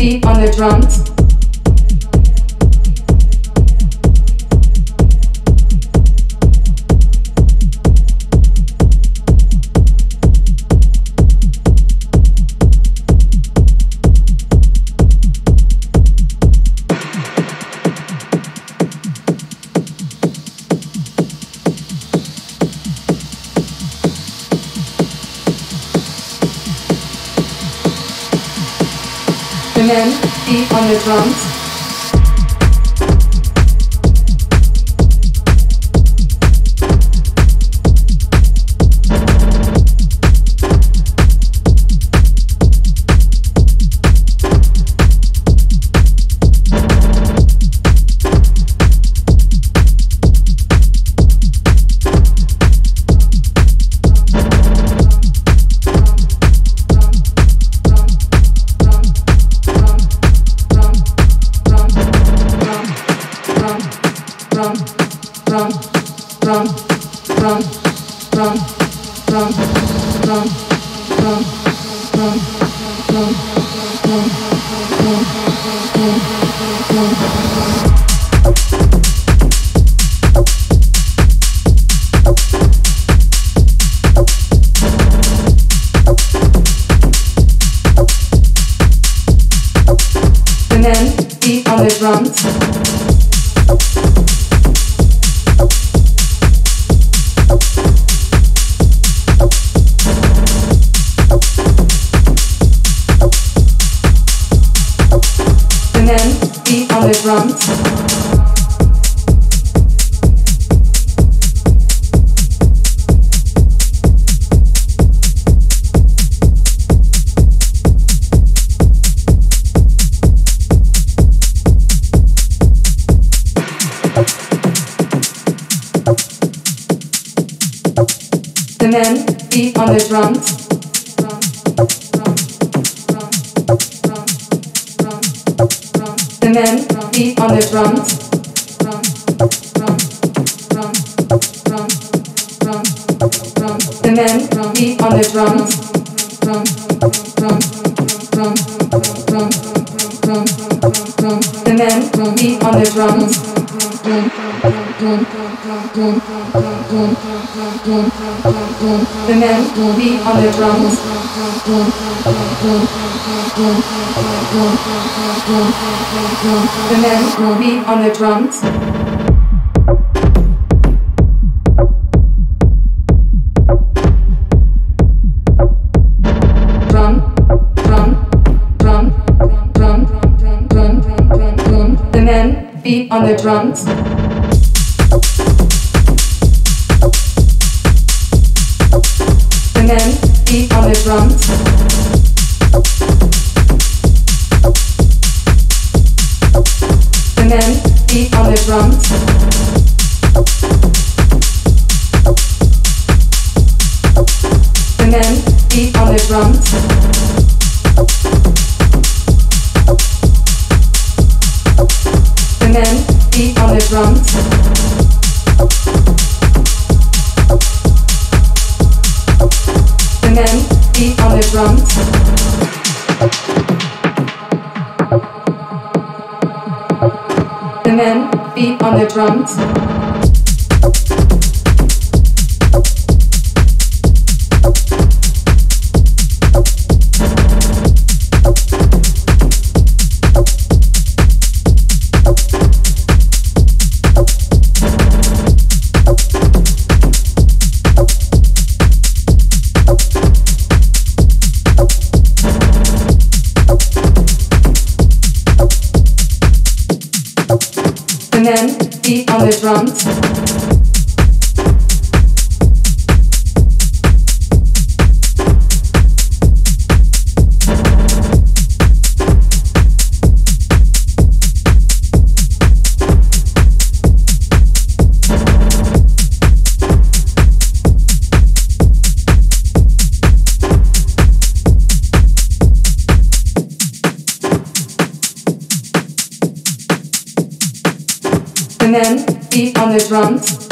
on the drums. Eminem, beat on the from from from from from men beat on the drums. on the drums. Drum, drum, drum, drum, drum, drum, drum. The men beat on the drums. The men will be on the drums. The men will be on the drums. On the drums. Beat on the drums. The men beat on the drums. men beat on the drums. The men beat on the drums. On the men beat on the drums. On the drums. Men beat on the drums